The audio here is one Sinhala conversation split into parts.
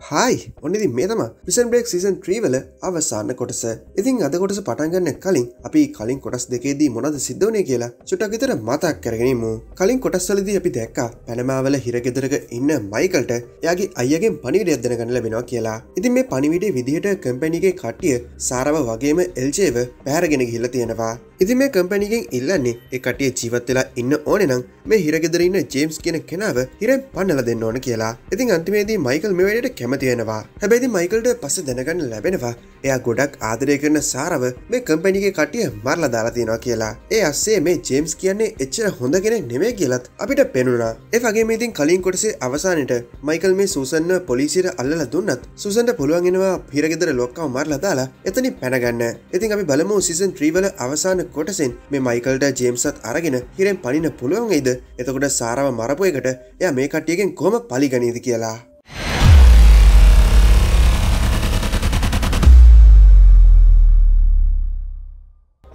හායි ඔන්නදි මේ තම පිසන් බ්‍රේක් සිසන් ත්‍රීවල අවසාන්න කොටස. ඉතින් අද කොටස පටන්ගන්න කලින් අපි කලින් කොටස් දෙකේදී මොනද සිද්ධවනය කියලා චුටක්ගතර මතක් කරගෙනමු. කලින් කොටස්වලදී අපි දැක්කා පැනමාවල හිරගෙදරක ඉන්න මයිකල්ට යාගේ අයගෙන් පනිවිඩ අදන ගන්න ලබෙනවා කියලා. ඉතින් මේ පනිවිඩේ විදිහට කම්පැනිගේ කට්ටිය සාරව වගේම එල්ජේව පැරගෙන ගිහිල තියෙනවා. ඉති මේ කම්පැනිගෙන් ඉල්ලන්නේ එකටිය ජීවත් වෙලා ඉන්න ඕනෙනම් මේ හිරගෙදරන්න ජේම්ස් කියන කෙනාව හිරෙන් පන්නල දෙන්න ඕන කියලා. ඉතින් අන්තිමේදී මයිකල් මෙවැඩට කැමතියෙනවා හැබැයි මයිකල්ට පස දැනගන්න ලැබෙනවා එයා ගොඩක් ආදරය කරන සාරව මේ කම්පැනිගේ කටිය මරලා දාලා තියෙනවා කියලා. ඒ අස්සේ මේ ජේම්ස් කියන්නේ එච්චර හොඳ කෙනෙ නෙමේ කියලත් අපිට පෙනුණා. ඒ වගේ මේතින් කලින් කොටසේ අවසානට මයිකල් මේ සූසන්න පොලිසිට අල්ල දුන්නත් සුසන්ට පුළුවන්ගෙනවා පිරගෙදර ලොක්කාව මරලා දාලා එතනි පැනගන්න. ඉතින් අපි බලමු සිසන් ත්‍රීවල අවසාන කොටසෙන් මේ මයිකල්ට ජේම්සත් අරගෙන හිරෙන් පනින පුළුවන්ගේද එතකොට සාරව මරපු එකට එය මේ කට්ටියගෙන් කොම පලිගනීද කියලා?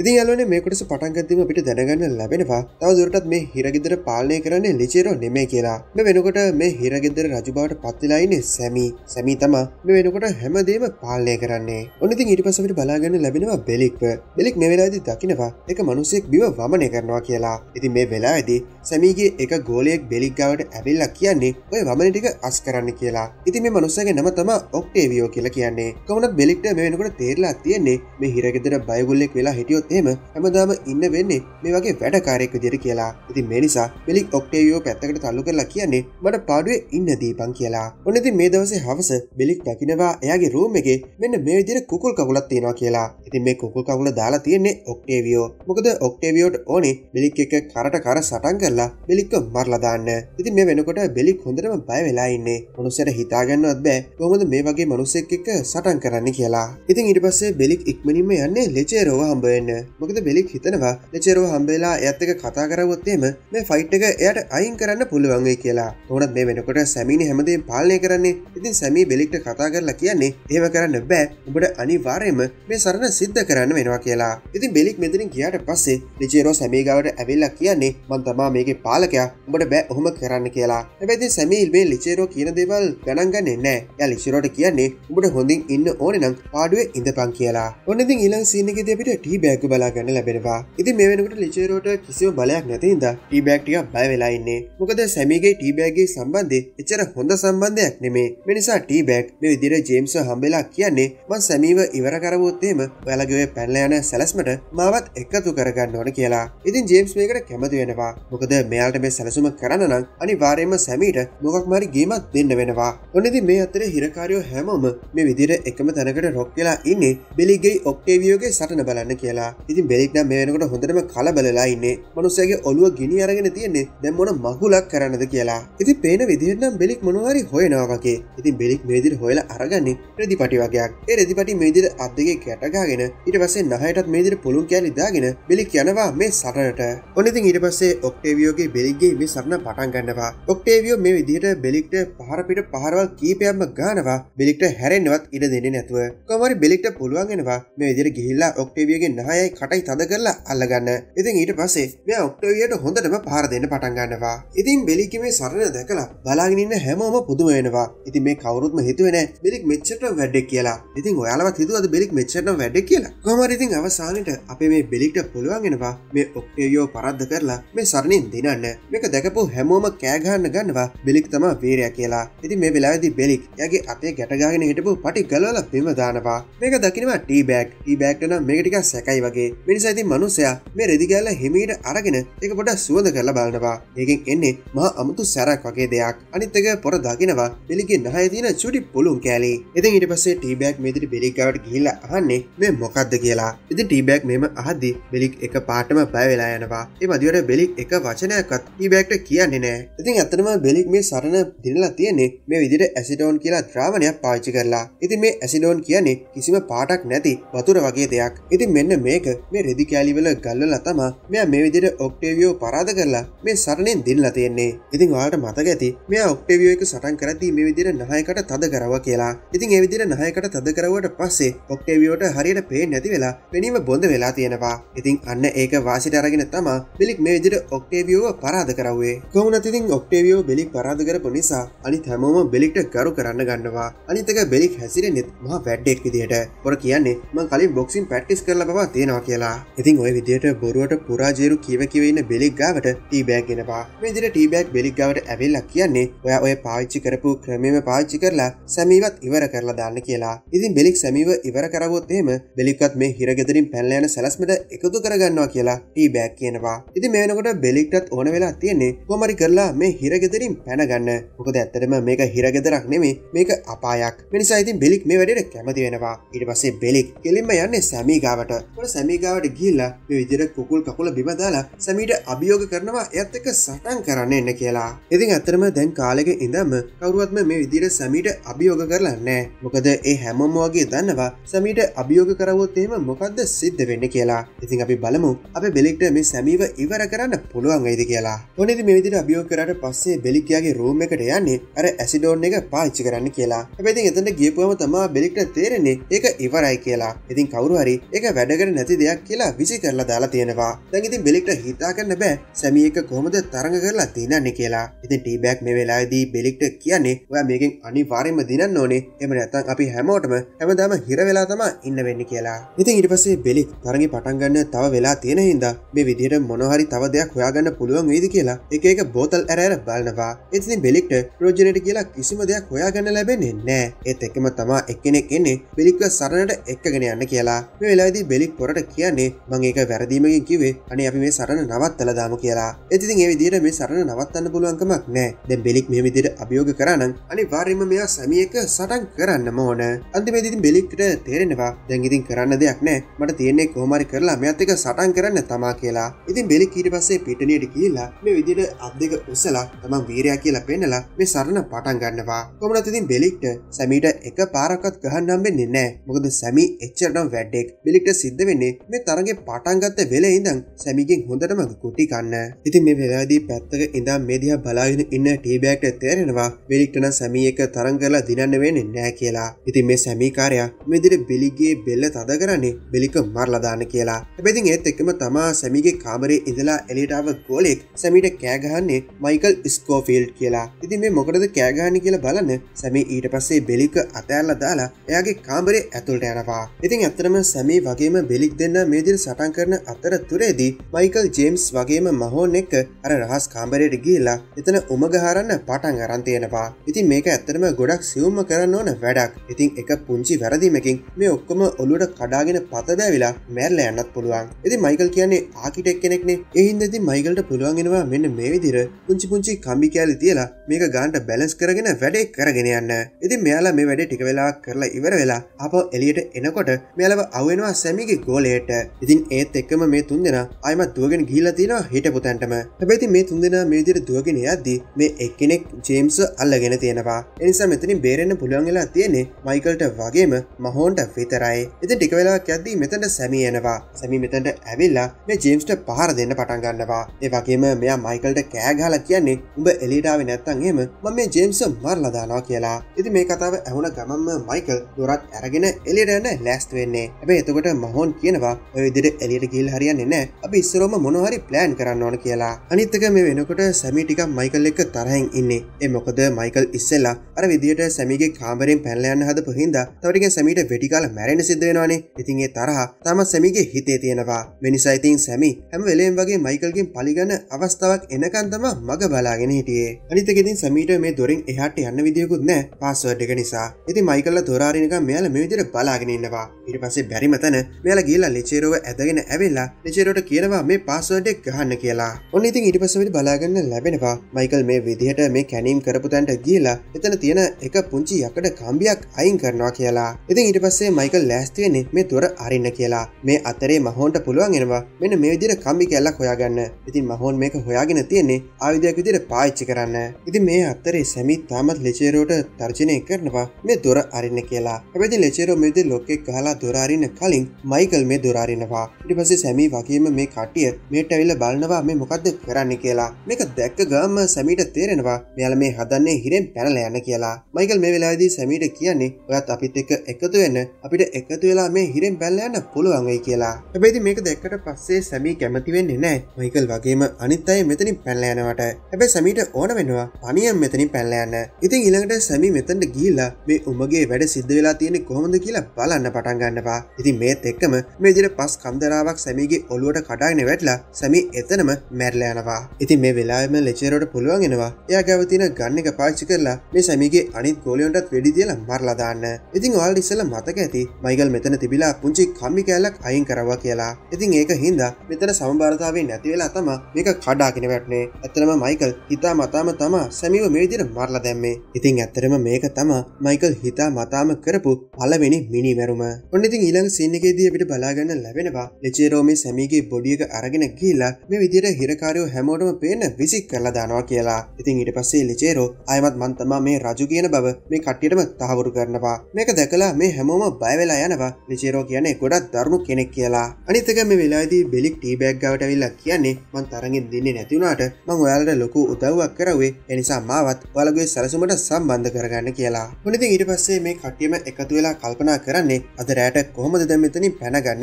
ඉතින් යාලුවනේ මේ කොටස පටන් ගත්තම අපිට දැනගන්න ලැබෙනවා. තව දුරටත් මේ හිරගෙදර පාලනය කරන්නේ ලිචේරෝ නෙමේ කියලා. මේ වෙනකොට මේ හිරගෙදර රජු බවට පත් වෙලා ඉන්නේ සැමි. සැමි තමා මේ වෙනකොට හැමදේම පාලනය කරන්නේ. ඔන්න ඉතින් ඊට පස්සේ අපිට බලාගන්න ලැබෙනවා බෙලික්ව. බෙලික් මේ වෙලාවේදී දකිනවා එක මිනිසෙක් බිම වමනය කරනවා කියලා. ඉතින් මේ වෙලාවේදී සැමීගේ එක ගෝලයෙක් බෙලික් ගාවට ඇවිල්ලා කියන්නේ ඔය වමන ටික අස් කරන්න කියලා. ඉතින් මේ මනුස්සයාගේ නම තමයි ඔක්ටේවියෝ කියලා කියන්නේ. කොහොමද බෙලික්ට මේ වෙනකොට තේරලා තියෙන්නේ? මේ හිරගෙදර බයගුල්ලෙක් වෙලා හිටියොත් එම හැමදාම ඉන්න වෙන්නේ මේ වගේ වැඩකාරයෙක් විදිර කියලා. ඉතින් මේ නිසා බෙලික් ඔක්ටේවියෝ පැත්තකට තල්ලු කරලා කියන්නේ මට පාඩුවේ ඉන්න දීපන් කියලා. ඔන්නති මේ දවසේ හවස බෙලික් දකිනවා එයාගේ රූම් එක මෙන්න මේ විදිර කුකුල් කකුලත් තියෙනවා කියලා. ඉතින් මේ කුකුල් කකුල දාලා තියෙන්නේ ඔක්ටේවියෝ. මොකද ඔක්ටේවියෝට ඕනේ බෙලික් එක කරට කර සටන් කරලා බෙලික්ක මරලදාන්න ඉතින් මේ වෙනකොට බෙලික් හොඳටම බය වෙලා ඉන්නේ. මනුස්සයට හිතාගන්නවත් බෑ කොහොමද මේ වගේ මනුස්සෙක් එක්ක සටන් කරන්න කියලා. ඉතින් ඊට පස්සේ බෙලික් ඉක්මනින්ම යන්නේ ලෙචේරෝව හම්බවෙන්න මොකද බෙලික් හිතනවා ලෙචරෝ හම්බේලා ඇත්තක කතා කරවොත්තේම මේ ෆයිට් එක එයට අයින් කරන්න පුළුවන්ගේ කියලා. ඕනත් මේ වෙනකොට සැමිනි හැමදේ පාලනය කරන්නේ. ඉතින් සැමී බෙලික්ට කතා කරලා කියන්නේ ඒම කරන්න බෑ. උඹට අනිවාර්යම මේ සරණ සිද්ධ කරන්න වෙනවා කියලා. ඉතින් බෙලික් මෙතරින් කියාට පස්සේ ලිචේරෝ සැමීගවට ඇවිල්ලා කියන්නේ මන් තමා මේක පාලකයා. උඹට බෑ ඔහොම කරන්න කියලා. හැබැති සැමීල් මේ ලිචේරෝ කියන දේවල් ගණන්ගන්නේ නෑ. ය ලිචරෝට කියන්නේ උඹට හොඳින් ඉන්න ඕනනම් පාඩුවේ ඉඳපන් කියලා. ඔන්නඉතින් ඉලං සීනක දෙපිට ටී බෑග බලාගන්න ලැබෙනවා. ඉති මේ වෙනකට ලිචේරෝට කිසිව බලයක් නැතින්ද ටීබෑක්ටික බය වෙලාඉන්නේ මොකද සැමිගේ ටීබෑගේ සම්බන්ධය එච්චර හොඳ සම්බන්ධයක් නෙමේ. මිනිසා ටීබෑක් මේ විදිර ජේම්ස හම්බෙලා කියන්නේ මන් සැමීව ඉවර කරවොත්තේම වැලගවේ පැල්ලයන සැලස්මට මාවත් එකතු කරගන්න ඕන කියලා. ඉතින් ජේම්ස් මේකට කැමති වෙනවා. මොකද මෙයාට මේ සැලසුම කරන්න නම් අනි වාරයම සැමීට මොකක් මරි ගේමත් දෙන්න වෙනවා. ඔන්නදි මේ අතර හිරකාරයෝ හැමෝම මේ විදිර එකම තැනකට රොක් කියලා ඉන්නේ බෙලිගේ ඔක්ටේවියෝගේ සටන බලන්න කියලා. ඉතින් බෙලික්න මේ වෙනකට හොඳටම කලබලලා ඉන්නේ. මනුස්සයගේ ඔලුව ගිනි අරගෙන තියෙන්නේ දැම් මොන මහුලක් කරන්නද කියලා. ඉති පේන විදිහනම් බෙලික් මොනවාරි හොයනවාගේ ඉතින් බෙලික් මේදිර හොයලා අරගන්නේ රෙදිපටි වගේයක් ඒ රෙදිපටි මේදිර අදගේ කැටගාගෙන ඉට පස්සේ නහයටත් මේදිර පුළුන් කෑලි දාගෙන බෙලික් යනවා මේ සටනට ඔනඉතින් ඊට පස්සේ ඔක්ටේවියෝගේ බෙලික්ගේ මේ සරණ පටන් ගන්නවා. ඔක්ටේවියෝ මේ විදිහට බෙලික්ට පහරපිට පහරවල් කීපයක්ම ගානවා. බෙලික්ට හැරෙන්වත් ඉඩ දෙන්න නැතුව. කොමරි බෙලික්ට පුළුවන්ගෙනවා මේ විදිර ගිහිල්ලා ඔක්ටේවියගේ නහයයි කටයි තද කරලා අල්ලගන්න. ඉතින් ඊට පස්සේ මෙ ඔක්ටෝවියට හොඳටම පාර දෙන්න පටන් ගන්නවා. ඉතින් බෙලිකමේ සරණ දැකලා බලාගෙනන්න හැමෝම පුදුම වෙනවා. ඉතින් මේ කවරුත්ම හිතුවෙන බෙලික් මෙච්චට වැඩක් කියලා. ඉතින් ඔයාලවත් හිතුවද බෙලික් මෙච්චට වැඩ කියලා? කොමරිඉතින් අවසානට අපේ මේ බෙලික්ට පුළුවන්ගෙනවා මේ ඔක්ටේවියෝ පරද්ද කරලා මේ සරණින් දිනන්න? මේක දැකපු හැමෝම කෑගහන්න ගන්නවා බෙලික් තම වේරය කියලා. ඉතින් මේ වෙලාදි බෙලික් යගේ අපේ ගැටගාගෙන හිටපු පටි ගලවල පිම දානවා. මේක දකිනවා ටීබෑක් ටීබෑක්ටන මේකටික සැකයි වගේ මිනිසා ඉතින් මනුසයා මේ රෙදිගැල්ල හිමීට අරගෙන එක පොට සුවඳ කරලා බලනවා. ඒකින් එන්නේ මහා අමුතු සැරක් වගේ දෙයක්. අනිත්තක පොර දකිනවා බෙලිගේ නහය තින චුටි පුළුන් කෑලි. ඉතින් ඉට පස්සේ ටීබෑක් මෙදිරි බෙලිකාවට ගිහිල්ල අහන්නේ මේ මොකක්ද කියලා. ඉතින් ටීබෑක් මෙම අහදදි බෙලික් එක පාටම පැවෙලා යනවා. ඒ මදිවට බෙලික් එක වචනයක්ත් ටීබෑක්ට කියන්නේ නෑ ඉතින් ඇතනම බෙලික් මේ සරණ දිනලා තියන්නේ මේ විදිට ඇසිටෝන් කියලා ද්‍රාවණයක් පාච්චි කරලා. ඉතින් මේ ඇසිඩෝන් කියන්නේ කිසිම පාටක් නැති වතුර වගේ දෙයක්. ඉතින් මෙන්න මේක එක මේ රෙදි කෑලිවල ගල්ල තමා මෙයා මේ විදිර ඔක්ටේවියෝ පරාද කරලා මේ සරණයෙන් දිල්ල තියෙන්නේ. ඉතින් වාට මතක ඇති මේ ඔක්ටේවියෝ එක සටන් කරති මේ විදිර නහයකට තද කරව කියලා. ඉතින් එවිදිර නහයකට තද කරවට පස්සේ ඔක්ටේවියෝට හරියට පේ නැති වෙලා පෙනීම බොඳ වෙලා තියෙනවා. ඉතින් අන්න ඒක වාසිට අරගෙන තමා බිලික් මේ විදිර ඔක්ටේවියෝ පරාද කරවේ කොමනතිතින් ඔක්ටේවියෝ බෙලික් පරාද කරපු නිසා අනි හැමෝම බෙලික්ට කරු කරන්න ගන්නවා. අනිතක බෙලික් හැසිර නෙත් මහ වැඩ්ඩෙක් විදියට පොර කියන්නේ ම කලින් බොක්සින් පැට්ටිස් කරල බවා තියෙනවා. කියලා. ඉතින් ඔය විදියට බොරුවට පුරාජේරු කිව කිවන්න බෙලික් ගාවට ටීබෑක් ගෙනවා මෙදිර ටීබෑක් බෙලික් ගවට ඇවිල්ලක් කියන්නේ ඔය ඔය පාච්චි කරපු ක්‍රමේම පාච්චි කරලා සැමීවත් ඉවර කරලා දාන්න කියලා. ඉතින් බෙලික් සැමීව ඉවර කරවොත්තේම බෙලික්වත් මේ හිරගෙදරින් පැල්ලයන සැලස්මට එකතු කරගන්නවා කියලා ටීබෑක් කියනවා. ඉති මේනකොට බෙලික්ටත් ඕන වෙලා තියෙන්නේ කොමරි කරලා මේ හිරගෙදරින් පැනගන්න. මොකද ඇත්තටම මේක හිරගෙදරක් නෙමේ මේක අපායක්. මිනිසා ඉතින් බෙලික් මේ වැඩට කැමති වෙනවා. ඉට පස්සේ බෙලික් කෙලින්ම යන්න සැමිගාවට ොට සැමිගාවට ගිල්ලා මේ විදිර කුකුල් කකුල බිමදාලා සැමීට අභියෝග කරනවා ඇත් එක සටන් කරන්න එන්න කියලා. ඉතින් ඇතරම දැන් කාලෙක ඉඳම කවරුවත්ම මේ විදිර සැමීට අභියෝග කරලා නෑ මොකද ඒ හැමොම වගේ දන්නවා සැමීට අභියෝග කරවොත්තේම මොකක්ද සිද්ධ වෙන්න කියලා. ඉතින් අපි බලමු අප බෙලික්ට මේ සැමීව ඉවර කරන්න පුළුවන් වෙයිද කියලා. ඔනෙති මේ විදිර අභියෝග කරට පස්සේ බෙලික්යාගේ රෝම එකට යන්නේ අර ඇසිඩෝන් එක පාච්චි කරන්න කියලා. හැබැති එතට ගියපුවම තමා බෙලික්ට තේරෙන්නේ ඒක ඉවරයි කියලා. ඉතින් කවරු හරි එක වැඩකට නැති දෙයක් කියලා විසි කරලා දාලා තියෙනවා. දැඟඉතින් බෙලික්ට හිතාකන්න බෑ සැමිය එක කොහොමද තරඟ කරලා තිනන්නේ කියලා. ඉතින් ටීබැක් මේ වෙලාදී බෙලික්ට කියන්නේ ඔය මේකින් අනිවාරෙන්ම දිනන්න ඕනේ. එම නැත්තන් අපි හැමෝටම හැමදාම හිරවෙලා තම ඉන්න වෙන්න කියලා. ඉතින් ඉට පසේ බෙලික් තරගේ පටන්ගන්න තව වෙලා තියෙන හින්දා මේ විදිහට මොනහරි තව දෙයක් හොයාගන්න පුළුවන් වේද කියලා එක එක බෝතල් ඇරෑර බලනවා. ඉතින් බෙලික්ට රෝජනයට කියලා කිසිම දෙයක් හොයාගන්න ලැබෙන්නේ නෑ ඒත් එක්කම තමා එක්කෙනෙක් එන්නේ බෙලික්ව සරණට එක්කගෙන යන්න කියලා. මේ වෙලාදී බෙලික් පොරට කියන්නේ මං ඒක වැරදීමකින් කිවේ අනේ අපි මේ සරණ නවත්තල දාම කියලා. ඉතින් ඒ විදිහට මේ සරණ නවත්තන්න පුළුවන්කමක් නෑ දැන් බෙලික් මේ විදිහට අභියෝග කරානම් අනිවාර්යයෙන්ම මෙයා සමියක සටන් කරන්න ඕන. අන්තිමේදී ඉතින් බෙලික්ට තේරෙනවා දැන් ඉතින් කරන්න දෙයක් නෑ මට තියෙන්නේ කොහොම හරි කරලා මෙයාත් එක්ක සටන් කරන්න තමා කියලා. ඉතින් බෙලික් ඊට පස්සේ පිටනියට ගිහිල්ලා මේ විදිහට අත් දෙක උස්සලා තමන් වීරයා කියලා පෙන්නලා මේ සරණ පටන් ගන්නවා. කොහොමද ඉතින් බෙලික්ට සැමීට එක පාරක්වත් ගහන්න හම්බෙන්නේ නෑ මොකද සැමී එච්චරටම වැඩෙක්. බෙලික්ට සිද්ධ වෙන්නේ මේ තරගේ පටන් ගත්ත වෙලේ ඉඳන් සැමිගෙන් හොඳටම කුටි කන්න. ඉතින් මේ වෙලාදී පැත්තක ඉඳන් මේ දිහා බලාගෙන ඉන්න ටීබෑක්ට තේරෙනවා බෙලික්ටන සැමී එක තරං කරලා දිනන්න වෙන්නේ නෑ කියලා. ඉතින් මේ සැමීකාරයා මෙදිර බෙලිගේ බෙල්ල තද කරන්නේ බෙලික මරලදාන්න කියලා. හැබැතින් ඒත් එක්කම තමා සැමිගේ කාමරේ ඉඳලා එලිටාව ගෝලෙක් සැමිට කෑගහන්නේ මයිකල් ස්කෝෆිල්ඩ් කියලා. ඉතින් මේ මොකටද කෑගහන්න කියලා බලන්න සැමී ඊට පස්සේ බෙලික අතෑල්ල දාලා එයාගේ කාමරේ ඇතුළට යනවා. ඉතින් ඇත්තරම සැමී වගේම බෙලික් දෙන්න මේදිර සටන් කරන අතර තුරේදී මයිකල් ජේම්ස් වගේම මහෝන් එක්ක අර රහස් කාම්බරයට ගිල්ලා එතන උමගහරන්න පටන් අරන්තියෙනවා ඉතින් මේක ඇත්තරම ගොඩක් සියුම්ම කරන්න ඕන වැඩක්. ඉතින් එක පුංචි වැරදීමකින් මේ ඔක්කොම ඔලුට කඩාගෙන පතදැවිලා මැරල යන්නත් පුළුවන්. ඉති මයිකල් කියන්නේ ආකිටෙක් කෙනෙක්නේ. එහින්දති මයිකල්ට පුළුවන්ගෙනවා මෙන්න මේ විදිර පුංචි පුංචි කම්බි කෑලි තියලා මේක ගාන්ට බැලස් කරගෙන වැඩේ කරගෙන යන්න. ඉතින් මෙයාලා මේ වැඩේ ටික වෙලා කරලා ඉවර වෙලා අප එලියට එනකොට මෙලව අවනවා සැමිගේ ගෝලයට ඉතින් ඒත් එක්කම මේ තුන් දෙෙන අයමත් දුවගෙන ගීල තියෙනවා හිටපු තැන්ටම. හැබැති මේ තුන් දෙෙන මේ දිර දුවගෙන යද්දී මේ එක්කෙනෙක් ජේම්ස් අල්ලගෙන තියෙනවා. එනිසා මෙතනින් බේරෙන්න්න පුළුවන් වෙලා තියෙන්නේ මයිකල්ට වගේම මහෝන්ට විතරයි. ඉති ටික වෙලා ඇද්දී මෙතට සැමියනවා සැමි මෙතට ඇවිල්ලා මේ ජේම්ස්ට පහර දෙන්න පටන් ගන්නවා. ඒ වගේම මෙයා මයිකල්ට කෑගාල කියන්නේ උඹ එලිටාව නැත්තන් එම ම මේ ජේම්ස මර්ලදානවා කියලා. ඉති මේ කතාව ඇහුණ ගමම්ම මයිකල් දොරත් ඇරගෙන එලිටන්න ලැස්ත් වෙන්නේ. ඇබේ එතකොට මහෝන් කියනවා ඔය දිට එලියට ගිල් හරියන්නේ නෑ අපි ඉස්සරෝම මොනහරි ප්ලෑන් කරන්න ඕන කියලා. අනිත්තක මේ වෙනකොට සැමි ටික මයිකල් එක්ක තරහෙන් ඉන්නේ. ඒ මොකද මයිකල් ඉස්සෙල්ලා අර විදිට සැමිගේ කාමරෙන් පැල්ලයන්න හද පහින්ද තවටික සැමිට වෙටිකාල මැරෙන සිද්ධවෙනවානේ ඉතින් ඒ තරහ තම සැමිගේ හිතේ තියෙනවා. මෙනිසා ඉතින් සැමි හැම වෙලේම් වගේ මයිකල්ගෙන් පලිගන්න අවස්ථාවක් එනකන්තම මග බලාගෙන හිටියේ. අනිතකෙතින් සැමීට මේ දොරින් එහට යන්න විදියකුත් නෑ පස්සවඩ් එක නිසා. ඉති මයිකල්ල තොරාරිනික මෙයාල මේ විදිර බලාගෙන ඉන්නවා. ඉට පස්සේ බැරිමතන මෙයාල ගේලා ලෙචේරෝව ඇදගෙන ඇවෙල්ලා ලෙචේරෝට කියනවා මේ පාස්වඩක් ගහන්න කියලා. ඔන්න ඉතින් ඉට පසවිට බලාගන්න ලැබෙනවා. මයිකල් මේ විදිහට මේ කැනීම් කරපු තැන්ට ගියලා එතන තියෙන එක පුංචි යකට කම්බියක් අයින් කරනවා කියලා. ඉතින් ඉට පස්සේ මයිකල් ලෑස්තියන්නේ මේ තොර අරින්න කියලා. මේ අතරේ මහෝන්ට පුළුවන් එනවා මෙන්න මේ විදිර කම්බි කැල්ලක් හොයාගන්න. ඉතින් මහෝන් මේක හොයාගෙන තියෙන්නේ ආවිදයක් විදිර පාච්චි කරන්න. ඉතින් මේ අත්තරේ සැමිත් තාමත් ලෙචේරෝට තර්ජනය කරනවා මේ දොර අරින්න කියලා. හැබැති ලෙචේරෝ මෙද ලොක්කෙක් කහලා දොරාරින්න කලින් මයිකල් මේ දුරාරිනවා ඉටි පසේ සැමී වගේම මේ කටිය මේට ඇවිල්ල බලනවා මේ මොකක්ද කරන්න කියලා. මේක දැක්ක ගම්ම සැමීට තේරෙනවා මෙයාල මේ හදන්නේ හිරෙන් පැනල යන්න කියලා. මයිකල් මේ වෙලාදී සැමීට කියන්නේ ඔයත් අපිත් එක එකතු වෙන්න අපිට එකතු වෙලා මේ හිරෙන් පැල්ල යන්න පුළුවන්වෙයි කියලා. හැබැයි මේක දැක්කට පස්සේ සැමී කැමති වෙන්නේ නෑ මයිකල් වගේම අනිත් අය මෙතනින් පැල්ල යනවට. හැබැයි සැමීට ඕන වෙනවා පනියම් මෙතනින් පැල්ල යන්න. ඉතින් ඊළඟට සැමී මෙතන්ට ගිහිල්ලා මේ උමගේ වැඩ සිද්ධ වෙලා තියෙන කොහොමද කියලා බලන්න පටන් ගන්නවා. ඉතින් මේත් එක්කම මේ විදිහට පස් කන්දරාවක් සැමීගේ ඔලුවට කඩාගෙන වැටලා සැමී එතනම මැරලා යනවා. ඉතින් මේ වෙලාවෙම ලෙචරට පුළුවන් එනවා එයා ගැව තියෙන ගන්න එක පාවිච්චි කරලා මේ සැමීගේ අනිත් ගෝලියොන්ටත් වෙඩි තියලා මරලා දාන්න. ඉතින් ඔයාලට ඉස්සෙල්ලා මතක ඇති මයිකල් මෙතන තිබිලා පුංචි කම්මි කෑල්ලක් අයින් කරවා කියලා. ඉතින් ඒක හින්දා මෙතන සමබාරතාවේ නැති වෙලා තමා මේක කඩාගෙන වැටනේ. ඇත්තටම මයිකල් හිතා මතාම තමා සැමිව මේ විදිහට මරලා දැම්මේ. ඉතින් ඇත්තටම මේක තමා මයිකල් හිතා මතාම කරපු පළවෙනි මිනි මැරුම ඔන්න ඉතින් ඊළඟ සීන් එකේදී අපිට බලාගන්න ලැබෙනවා. ලෙචේරෝ මේ සැමීගේ බොඩි එක අරගෙන ගිහිල්ලා මේ විදිහට හිරකාරයෝ හැමෝටම පේන්න විසික් කරලා දානවා කියලා. ඉතින් ඊට පස්සේ ලෙචේරෝ ආයමත් මන් තමා මේ රජු කියන බව මේ කට්ටියටම තහවුරු කරනවා. මේක දැකලා මේ හැමෝම බය වෙලා යනවා. ලෙචේරෝ කියන්නේ ගොඩක් දරුණු කෙනෙක් කියලා. අනිත් එක මේ වෙලාවේදී බෙලික් ටී බෑග් ගාවට ඇවිල්ලා කියන්නේ මං තරගෙන් දෙන්නේ නැති වුණාට මං ඔයාලට ලොකු උදව්වක් කරවේ එනිසා මාවත් ඔයාලගේ සැලසුමට සම්බන්ධ කරගන්න කියලා. මොනිතින් ඊට පස්සේ මේ කට්ටියම එකතු වෙලා කල්පනා කරන්නේ අද රෑට කොහොමද දැන් මෙතනින්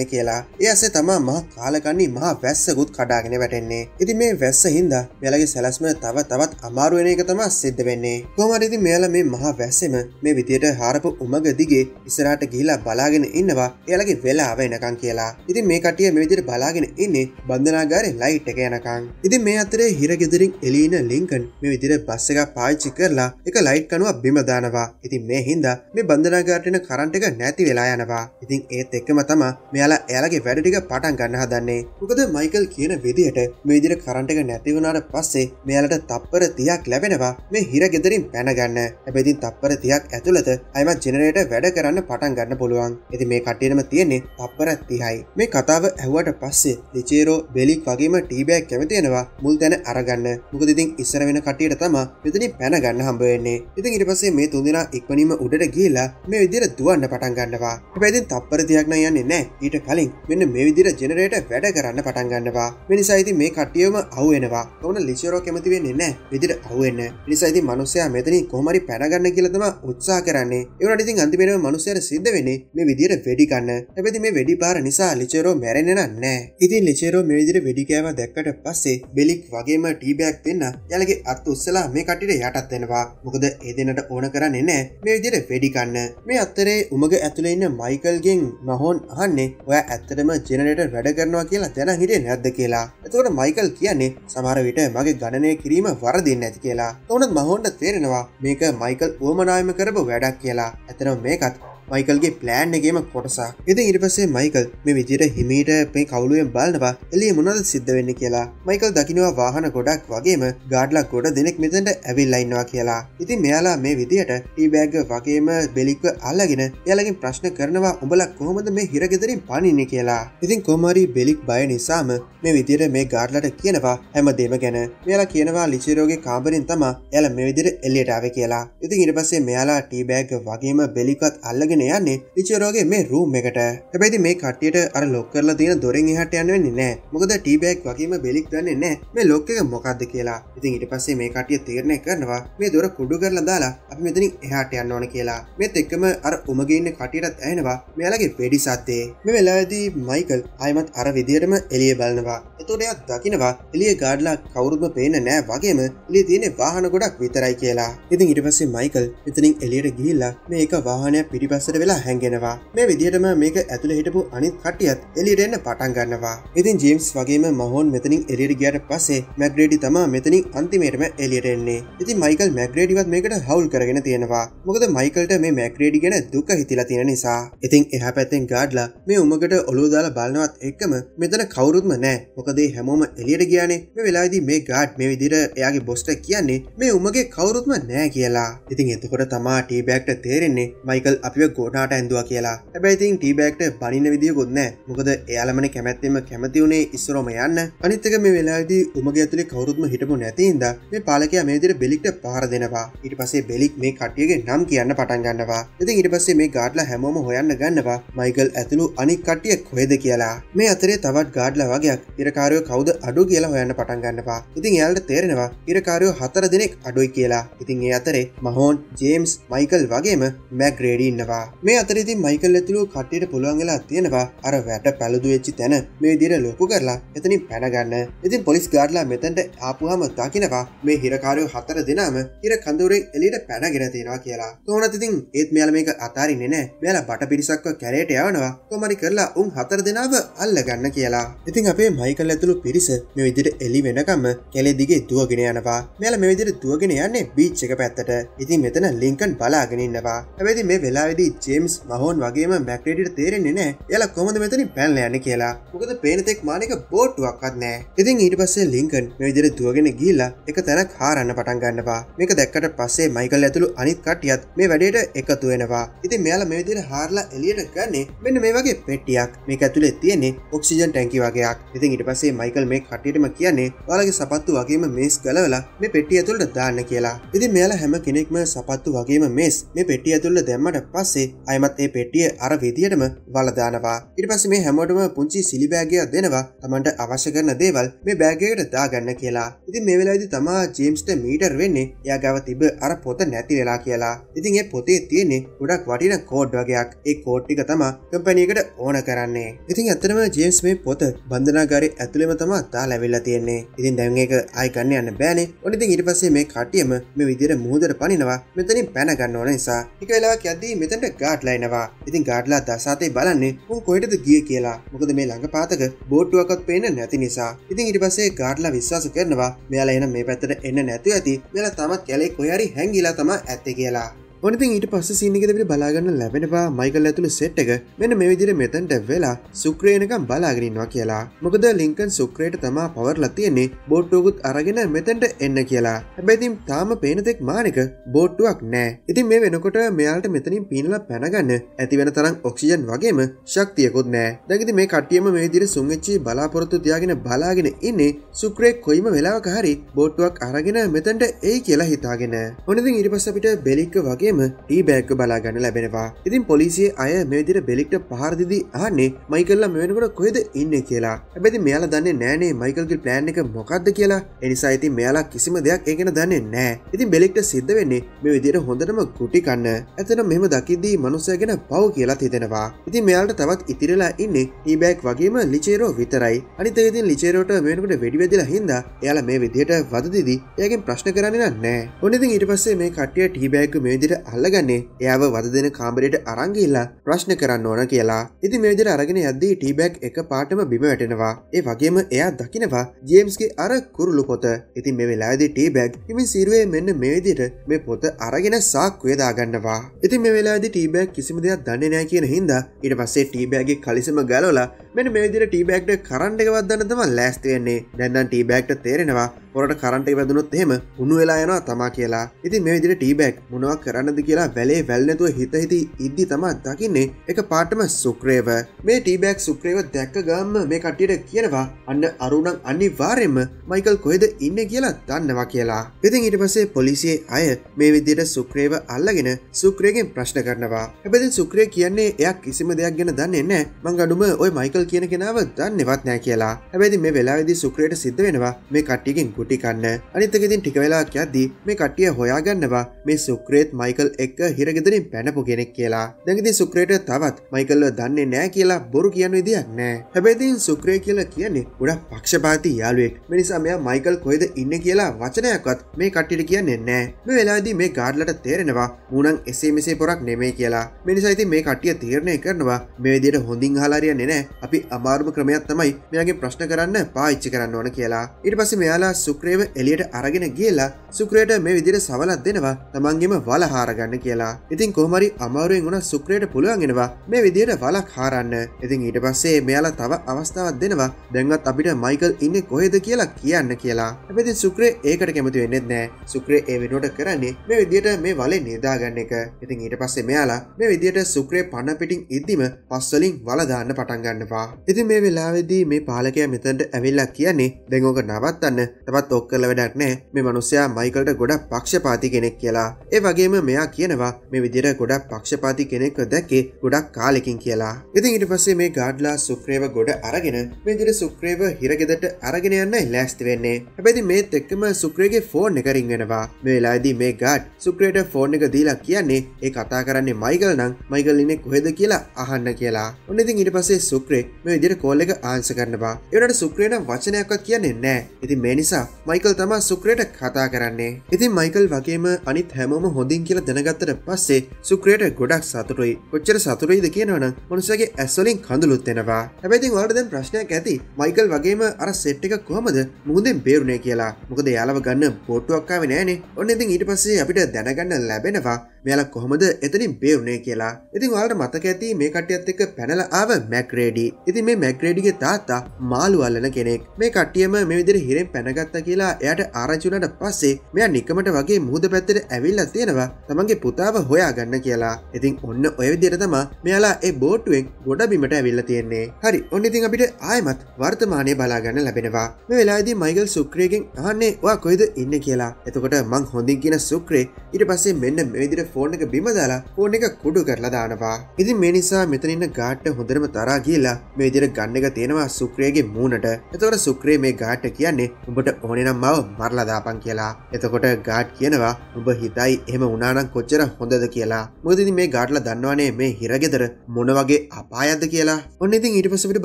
පැනගන්නේ කියලා. ඒ ඇස්සේ තමා මහ කාලකන්ණි මහ වැස්සකුත් කඩාගෙන වැටෙන්නේ. ඉතින් මේ වැස්ස හින්දා මෙයාලගේ සැලැස්ම තව තවත් අමාරු වෙන එක තමයි සිද්ධ වෙන්නේ. කොහොම හරි ඉතින් මෙයාලා මේ මහ වැස්සෙම මේ විදියට හාරපු උමග දිගේ ඉස්සරහට ගිහිලා බලාගෙන ඉන්නවා එයාලගේ වෙලාව එනකන් කියලා. ඉතින් මේ කට්ටිය මේ විදියට බලාගෙන ඉන්නේ බන්ධනාගාරේ ලයිට් එක යනකන්. ඉතින් මේ අතරේ හිර ගෙදරින් එලීන ලින්කන් මේ විදියට බස් එකක් පාවිච්චි කරලා එක ලයිට් කනුවක් බිම දානවා. ඉතින් මේ හින්දා මේ බන්ධනාගාරට එන කරන්ට් එක නැති වෙලා යනවා. ඉතින් ඒත් එක්කම තමා මෙයාලා එයාලගේ වැඩ ටික පටන් ගන්න හදන්නේ. මොකද මයිකල් කියන විදිහට මේ විදිහට කරන්ට් එක නැති වුණාට පස්සේ මෙයාලට තප්පර 30ක් ලැබෙනවා මේ හිර ගෙදරින් පැන ගන්න. හැබැයි ඉතින් තප්පර 30ක් ඇතුළත අයමත් ජෙනරේටර් වැඩ කරන්න පටන් ගන්න පුළුවන්. ඉතින් මේ කට්ටියනම තියෙන්නේ තප්පර 30යි. මේ කතාව ඇහුවට පස්සේ ලිචේරෝ බෙලික් වගේම ටීබෑග් කැමතියෙනවා මුල් තැන අරගන්න. මොකද ඉතින් ඉස්සර වෙන කට්ටියට තමා මෙතනින් පැන ගන්න හම්බ වෙන්නේ. ඉතින් ඊට පස්සේ මේ තුන්දෙනා ඉක්මනින්ම උඩට ගිහිලා මේ විදිහට දුවන්න පටන් ගන්නවා. හැබැයි ඉතින් තප්පර 30ක් නම් යන්නේ නැහැ. ඊට කලින් මෙන්න මේ විදිහට ජෙනරේටර් වැඩ කරන්න පටන් ගන්නවා. මේ නිසා ඉතින් මේ කට්ටියම අහුවෙනවා. කොහොමද ලිචේරෝ කැමති වෙන්නේ නැහැ. විදිහට අහුවෙන්න. ඒ නිසා ඉතින් මිනිස්සයා මෙතනින් කොහොම හරි පැන ගන්න කියලා තමයි උත්සාහ කරන්නේ. ඒ වුණාට ඉතින් අන්තිමේටම මිනිස්සයාට සිද්ධ වෙන්නේ මේ විදිහට වෙඩි ගන්න. හැබැයි මේ වෙඩි පාර නිසා ලිචේරෝ මැරෙන්නේ නැහැ. ඉතින් ලිචේරෝ මේ විදිහට වෙඩි කෑවා දැක්කට පස්සේ බෙලික් වගේම ටීබෑග් දෙන්න යාලගේ අත් උස්සලා මේ කට්ටියට යටත් වෙනවා. මොකද ඒ දෙන්නට ඕන කරන්නේ නැහැ මේ විදිහට වෙඩි ගන්න. මේ අතරේ උමග ඇතුලේ ඉන්න මයිකල්ගෙන් මහෝන් අහන්නේ ඔයා ඇත්තටම ජෙනරේටර් වැඩ කරනවා කියලා දැන හිටියේ නැද්ද කියලා. එතකොට මයිකල් කියන්නේ සමහර විට මගේ ගණනය කිරීම වරදින්නේ නැති කියලා. උනත් මහෝන්ට තේරෙනවා මේක මයිකල් උවමනායම කරපු වැඩක් කියලා. ඇත්තටම මේකත් මයිකල්ගේ ප්ලෑන් එකේම කොටසා ඉතින් ඊට පස්සේ මයිකල් මේ විදියට හිමීට මේ කවුලුවෙන් බලනවා එලිය මොනද සිද්ධ වෙන්න කියලා. මයිකල් දකිනවා වාහන ගොඩක් වගේම ගාඩ්ලක් ගොඩ දෙනෙක් මෙතැන්ට ඇවිල්ලා ඉන්නවා කියලා. ඉතින් මෙයාලා මේ විදියට ටීබෑග් වගේම බෙලික්ව අල්ලගෙන එයාලකින් ප්‍රශ්න කරනවා උඹලා කොහොමද මේ හිරගෙදරින් පනින්නේ? කියලා. ඉතින් කොමරි බෙලික් බය නිසාම මේ විදියට මේ ගාඩ්ලට කියනවා හැමදේම ගැන. මෙයාලා කියනවා ලිචිරෝගේ කාමරින් තමා එයාලා මේ විදියට එල්ලියට ආවේ කියලා. ඉතින් ඊට පස්සේ මෙයාලා ටීබෑග් වගේම බෙලික්වත් අල්ලගෙන අරගෙන යන්නේ. ලිචරෝගේ මේ රූම් එකට. හැබැයි මේ කට්ටියට අර ලොක් කරලා තියෙන දොරෙන් එහාට යන්න වෙන්නේ නැහැ. මොකද ටී බෑග් වගේම බෙලික් දන්නේ නැහැ. මේ ලොක් එක මොකක්ද කියලා. ඉතින් ඊට පස්සේ මේ කට්ටිය තීරණය කරනවා මේ දොර කුඩු කරලා දාලා අපි මෙතනින් එහාට යන්න ඕන කියලා. මේත් එක්කම අර උමගේ ඉන්න කට්ටියටත් ඇහෙනවා මෙයාලගේ වෙඩි සද්දේ. මේ වෙලාවේදී මයිකල් ආයමත් අර විදියටම එළිය බලනවා. එතකොට එයා දකිනවා එළිය ගාඩ්ලා කවුරුත්ම පේන්නේ නැහැ. වගේම එළිය තියෙන වාහන ගොඩක් විතරයි කියලා. ඉතින් ඊට පස්සේ මයිකල් මෙතනින් එළියට ගිහිල්ලා මේක වාහනයක් පිටිපස්ස පස්සට වෙලා හැන්ගෙනවා මේ විදිහටම මේක ඇතුළ හිටපු අනිත් කටියත් එලියට එන්න පටන් ගන්නවා. ඉතින් ජේම්ස් වගේම මහෝන් මෙතනින් එලියට ගියට පස්සේ මැග්‍රේඩි තමා මෙතනින් අන්තිමේටම එලියට එන්නේ. ඉතින් මයිකල් මැග්‍රේඩිවත් මේකට හවුල් කරගෙන තියෙනවා. මොකද මයිකල්ට මේ මැග්‍රේඩි ගැන දුක හිතිලා තියෙන නිසා. ඉතින් එහා පැත්තෙන් ගාඩ්ලා මේ උමකට ඔලුව දාලා බලනවත් එක්කම මෙතන කවුරුත්ම නෑ මොකද දවල්දේ හැමෝම එලියට ගයානේ. මේ වෙලාදි මේ ගාඩ් මේ විදිර එයාගේ බොස්ට කියන්නේ මේ උමගේ කවුරුත්ම නෑ කියලා. ඉතින් එතකොට තමා ටීබෑක්ට තේරෙන්නේ මයිකල් අපිව ගෝනාට ඇන්දවා කියලා. හැබැයිතින් ටීබෑක්ට බනින්න විදිිය ගොන්න මොකද එයාලමන කැමැත්තෙම කැමති වුණේ ඉස්සරෝම යන්න. අනිත්තක මේ වෙලාදී උමගේ ඇතුලේ කවරුත්ම හිටපු නැතින්ද මේ පාලකයා මේ විදිහට බෙලික්ට පහර දෙනවා. ඊට පස්සේ බෙලික් මේ කට්ටියගේ නම් කියන්න පටන් ගන්නවා. ඉතින් ඊට පස්සේ මේ ගාඩ්ලා හැමෝම හොයන්න ගන්නවා. මයිකල් ඇතුළු අනික් කට්ටිය කොහෙද කියලා. මේ අතරේ තවත් ගාඩ්ලා වගේක් ඉරකාරයෝ කවුද අඩු කියලා හොයන්න පටන් ගන්නවා. ඉතින් එයාලට තේරෙනවා ඉරකාරයෝ හතර දෙනෙක් අඩුයි කියලා. ඉතින් ඒ අතරේ මහෝන් ජේම්ස් මයිකල් වගේම මැග්‍රේඩි ඉන්නවා මේ අතර ඉතින් මයිකල් ඇතුළු කට්ටියට පුළුවන් වෙලා තියෙනවා අර වැට පැළදු වෙච්චි තැන මේ විදිහට ලොකු කරලා එතනින් පැනගන්න ඉතින් පොලිස් ගාඩ්ලා මෙතැන්ට ආපුහම දකිනවා මේ හිරකාරයෝ හතර දෙනාම හිර කඳුරෙන් එලියට පැනගෙන තියෙනවා කියලා. කොහොනත් ඉතින් ඒත් මෙයාලා මේක අතාරින්නේ නෑ. මෙයාලා බට පිරිසක්ව කැරේට යවනවා. කොමරි කරලා උන් හතර දෙනාව අල්ලගන්න කියලා. ඉතින් අපේ මයිකල් ඇතුළු පිරිස මේ විදිහට එලි වෙනකම්ම කැලේ දිගේ දුවගෙන යනවා. මෙයාලා මේ විදිහට දුවගෙන යන්නේ බීච් එක පැත්තට. ඉතින් මෙතන ලින්කන් බලාගෙන ඉන්නවා. හැබැයි මේ වෙලාවේදී ජේම්ස් මහෝන් වගේම මැක්‍රේඩිට තේරෙන්නේ නෑ. එයාලා කොහොමද මෙතනින් පැනලා යන්නේ කියලා. මොකද පේන තෙක් මානික බෝට්ටුවක්වත් නෑ. ඉතින් ඊට පස්සේ ලින්කන් මේ විදිහට දුවගෙන ගිහිල්ලා එක තැනක් හාරන්න පටන් ගන්නවා. මේක දැක්කට පස්සේ මයිකල් ඇතුළු අනිත් කටියත් මේ වැඩේට එකතු වෙනවා. ඉතින් මෙයාලා මේ විදිහට හාරලා එළියට ගන්නේ මෙන්න මේ වගේ පෙට්ටියක්. මේක ඇතුලේ තියෙන්නේ ඔක්සිජන් ටැංකි වගේක්. ඉතින් ඊට පස්සේ මයිකල් මේ කට්ටියටම කියන්නේ ඔයාලගේ සපත්තු වගේම මේස් ගලවලා මේ පෙට්ටිය ඇතුළට දාන්න කියලා. ඉතින් මෙයාලා හැම කෙනෙක්ම සපත්තු වගේම මේස් මේ පෙට්ටිය ඇතුළට දැම්මට පස්සේ අයමත් ඒ පෙට්ටිය අර විදිහටම වල දානවා. ඊට පස්සේ මේ හැමෝටම පුංචි සිලි බෑගයක් දෙනවා. තමන්ට අවශ්‍ය කරන දේවල් මේ බෑගයකට දාගන්න කියලා. ඉතින් මේ වෙලාවේදී තමා ජේම්ස්ට මීටර් වෙන්නේ එයා ගාව තිබ අර පොත නැති වෙලා කියලා. ඉතින් ඒ පොතේ තියෙන්නේ ගොඩක් වටින කෝඩ් වගේයක් ඒ කෝට්ටික තමා කම්පැනියකට ඕන කරන්නේ. ඉතින් ඇත්තනම ජේම්ස් මේ පොත බන්ධනාගාරය ඇතුළෙම තමා තා ලැවිල්ලා තියෙන්නේ. ඉතින් දැන් ඒක ආයි ගන්න යන්න බෑනේ. ඔනිතින් ඊට පස්සේ මේ කටියම මේ විදිහට මුහුදට පනිනවා. මෙතනින් පැන ගන්න ඕන නිසා. එක වෙලාවක් යද්දී මෙතනට ගාඩ්ලා එනවා ඉතින් ගාඩ්ලා දසාතේ බලන්නේ උන් කොහෙටද ගියේ කියලා. මොකද මේ ළඟ පාතක බෝට්ටුවක්වත් පේන්න නැති නිසා. ඉතින් ඊට පස්සේ ගාඩ්ලා විශ්වාස කරනවා. මෙයාලා එන මේ පැත්තට එන්න නැතුව ඇති. මෙයාලා තමත් කැලේ කොහරි හැංගිලා තමා ඇත්තේ කියලා. ඔනතින් ඊට පස්ස සීනිකෙදට බලාගන්න ලැබෙනවා මයිකල් ඇතුළු සෙට් එක. මෙන්න මේ විදිර මෙතැන්ට වෙලා සුක්‍රේනකම් බලාගෙනන්නවා කියලා. මොකද ලිංකන් සුක්‍රේට තමා පවර්ලා තියෙන්නේ බෝට්ටෝකුත් අරගෙන මෙතැන්ට එන්න කියලා. හැබැතිම් තාම පේනතෙක් මානක බෝට්ටුවක් නෑ. ඉතින් මේ වෙනකොට මෙයාට මෙතනින් පිනල පැනගන්න ඇතිවෙන තරම් ඔක්සිජන් වගේම ශක්තියකුත් නෑ. දැකිති මේ කටියම මේ දිර සුංච්චි බලාපොරොත්තු තියාගෙන බලාගෙන ඉන්නේ සුක්‍රේ කොයිම වෙලාවක හරි බෝට්ටුවක් අරගෙන මෙතැන්ට ඒ කියලා හිතාගෙන. ඔනතින් ඉරිපස්සපිට බෙලික්ක වගේම ටීබෑක්ක බලාගන්න ලැබෙනවා. ඉතින් පොලිසිය අය මේදිර බෙලික්ට පහරදිදී ආන්නේ මයිකල්ල මෙනකොට කොහෙද ඉන්න කියලා. ඇබැති මෙයාල දන්නේ නෑනේ මයිකල්ගේ ප්ලෑන් එක මොකක්ද කියලා. එනිසා ඉතින් මෙයාලා කිසිම දෙයක් ඒගෙන දන්නේ නෑ. ඉතින් බෙලික්ට සිද්ධ වෙන්නේ මේ විදිර හොඳටම ගුටි කන්න. ඇතන මෙම දකිදී මනුස්සයගෙන පව් කියලා තිදෙනවා ඉතින් මෙයාලට තවත් ඉතිරලා ඉන්නේ ටීබෑක් වගේම ලිචේරෝ විතරයි. අනිතයතින් ලිචේරෝට මේනකට වැඩිවෙදිලා හින්ද එයාලා මේ විදියට වදදිදී ඒගෙන් ප්‍රශ්න කරන්න නෑ. ඔනිතින් ඉට පස්සේ මේ කටිය ටීබෑක් මේදිර අල්ලගන්නේ? එයාව වද දෙන කාමරයට අරංගිල්ලා ප්‍රශ්න කරන්න ඕන කියලා. ඉති මේදිර අරගෙන යද්දී ටීබැක් එක පාටම බිම වැටෙනවා. ඒ වගේම එයා දකිනවා ජේම්ස්ගේ අර කුරුළු පොත. ඉතින් මේ වෙලාදි ටීබැක් හිමින් සිරුවේ මෙන්න මේදිට මේ පොත අරගෙන සාක්කුවේ දාගන්නවා. ඉතින් මේ වෙලාදි ටීබැක් කිසිම දෙයක් දන්නේ නෑ කියන හින්දා ඊට පස්සේ ටීබෑගේ කලිසම ගලෝලා මෙන මේදිර ටීබැක්ට කරන්ට එක වදන්න තම ලෑස්තිවෙන්නේ දැන්දන් ටීබැක්ට තේරෙනවා පොරට කරන්ට වැදනුත් එහෙම උුණු වෙලා යනවා තමා කියලා. ඉති මේ විදිර ටීබැක් මොනවා කරන්නද කියලා වැලේ වැල්නතුව හිත හිති ඉද්දි තමා දකින්නේ එක පාටම සුක්‍රේව. මේ ටීබැක් සුක්‍රේව දැක්ක ගම්ම මේ කටියට කියනවා අන්න අරුණක් අනි වාරෙන්ම මයිකල් කොහෙද ඉන්න කියලා දන්නවා කියලා. ඉතින් ඉට පසේ පොලිසියේ අය මේ විදියට සුක්‍රේව අල්ලගෙන සුක්‍රයගෙන් ප්‍රශ්න කරනවා. හැබැති සුක්‍රය කියන්නේ එයක් කිසිම දෙයක් ගැන දන්නේ නෑ මං අඩුම ඔය මයිකල් කියන කෙනාව දන්නෙවත් නෑ කියලා. හැබැති මේ වෙලාවෙදි සුක්‍රයට සිද්ධ වෙනවා මේ කට්ටිකින් ගුටි කන්න. අනිතකෙතින් ටික වෙලාක් යද්දී මේ කට්ටිය හොයාගන්නවා මේ සුක්‍රේත් මයිකල් එක්ක හිරගෙදරින් පැනපු කෙනෙක් කියලා. දැඟති සුක්‍රේට තවත් මයිකල්ව දන්නේ නෑ කියලා බොරු කියන්න විදියක් නෑ. හැබැතින් සුක්‍රය කියලා කියන්නේ ගොඩක් පක්ෂපාති යාලුවෙක් මිනිසා මෙයා මයිකල් කොයිද ඉන්න කියලා වචනයක්වත් මේ කට්ටිට කියන්නේ නෑ. මේ වෙලාදී මේ ගාඩ්ලට තේරෙනවා මුණන් එසේ මෙසේ පොරක් නෙමේ කියලා. මිනිසයිති මේ කට්ටිය තීරණය කරනවා මේ විදියට හොඳින් හලාරිය නෑ. අපි අමාරුම ක්‍රමයක් තමයි මෙයාගේ ප්‍රශ්න කරන්න පාච්චි කරන්න ඕන කියලා. ඊට පස්සේ මෙයාලා සුක්‍රේව එලියට අරගෙන කියලා සුක්‍රයට මේ විදිර සවලත් දෙනවා. තමන්ගේම වලහාර බාරගන්න කියලා. ඉතින් කොහමරි අමාරුවෙන් වුණ සුක්‍රයට පුළුවන්ගෙනවා මේ විදියට වලක් හාරන්න. ඉතින් ඊට පස්සේ මෙයාලා තව අවස්ථාවත් දෙනවා. දැන්වත් අපිට මයිකල් ඉන්න කොහෙද කියලා කියන්න කියලා. ඇති සුක්‍රේ ඒකට කැමති වෙන්නෙත් නෑ. සුක්‍රේ ඒ වෙනුවට කරන්නේ මේ විදියට මේ වලේ නිදාගන්න එක. ඉතින් ඊට පස්සේ මෙයාලා මේ විදියට සුක්‍රේ පණ පිටින් ඉද්දිම පස්වලින් වලදාන්න පටන්ගන්නවා ඉතින් මේ වෙලාවෙදී මේ පාලකය මෙතන්ට ඇවිල්ලා කියන්නේ දෙංගෝක නවත්තන්න. තවත් ඔක්කල වැඩක් නෑ. මේ මනුස්සයා මයිකල්ට ගොඩක් පක්ෂපාති කෙනෙක් කියලා. ඒ වගේම මෙයා කියනවා. මේ විදිර ගොඩක් පක්ෂපාති කෙනෙක්ව දැක්කේ ගොඩක් කාලෙකින් කියලා. ඉතින් ඉට පස්සේ මේ ගාඩ්ලා සුක්‍රේව ගොඩ අරගෙන මේදිර සුක්‍රේව හිරගෙදට අරගෙන යන්න ලෑස්ති වෙන්නේ. හැබැති මේත් එක්කම සුක්‍රේගේ ෆෝන් එකරින් වෙනවා. මේ වෙලාදී මේ ගාඩ් සුක්‍රේට ෆෝන් එක දීලා කියන්නේ ඒ කතා කරන්නේ මයිකල් නම් මයිකල් ඉන්නේ කොහෙද කියලා අහන්න කියලා. ඔන්න ඉතින් ඊට පස්සේ සුක්‍රේ මේ විදිහට කෝල් එක ආන්සර් කරනවා. ඒනට සුක්‍රේට වචනයක්වත් කියන්නේ නැහැ. ඉතින් මේ නිසා මයිකල් තමා සුක්‍රේට කතා කරන්නේ. ඉතින් මයිකල් වගේම අනිත් හැමෝම හොඳින් කියලා දැනගත්තට පස්සේ සුක්‍රේට ගොඩක් සතුටුයි. කොච්චර සතුටුයිද කියනවනම් මනුස්සගේ ඇස්වලින් කඳුළුත් වෙනවා හැබැයි වලට දැන් ප්‍රශ්නයක් ඇති. මයිකල් වගේම අර සෙට් එක කොහමද මුහුදෙන් බේරුණේ කියලා. මොකද යාලව ගන්න පොට්ටුවක්කාව නෑනේ ඔන්න ඉතින් ඊට පස්සේ අපිට දැනගන්න ලැබෙනවා මෙයාල කොහොමද එතනින් බේරුණේ කියලා? ඉතින් වාලට මතක ඇති මේ කටියත් එක්ක පැනල ආව මැක්රේඩි ඉතින් මේ මැක්රේඩිගේ තාත්තා මාළු අල්ලන කෙනෙක්. මේ කට්ටියම මේ විදිර හිරෙන් පැනගත්ත කියලා එයට ආරංචුනට පස්සේ මෙයා නිකමට වගේ මුහද පැත්තට ඇවිල්ලා තියෙනවා. තමන්ගේ පුතාව හොයා ගන්න කියලා. ඉතින් ඔන්න ඔය විදිර තමා මෙයාලා ඒ බෝට්ටුවෙන් ගොඩ බිමට ඇවිල්ල තියෙන්නේ. හරි ඔන්න ඉතින් අපිට ආයමත් වර්තමානය බලාගන්න ලැබෙනවා. මේ වෙලාදී මයිගල් සුක්‍රයගෙන් අහන්නේ වා කොයිද ඉන්න? කියලා. එතකොට මං හොඳින් කියන සුක්‍රේ ඉට පස්සේ මෙන්න මෙවිදිර ෆෝන් එක බිම දාලා ෆෝන් එක කුඩු කරලා දානවා. ඉතින් මේ නිසා මෙතනන්න ගාට්ට හොඳරම තරා කියලා මේ විදිර ගන්න එක තියෙනවා සුක්‍රයගේ මූනට එතකොට සුක්‍රේ මේ ගාට්ට කියන්නේ උඹට ඕනෙනම් මව මරලාදාපන් කියලා. එතකොට ගාට් කියනවා උඹ හිතයි එහම උනානම් කොච්චර හොඳද කියලා. මුදදි මේ ගාටල දන්නවානේ මේ හිරගෙදර මොන වගේ අපායද කියලා. ඔන්න ඉතින් ඊට පසට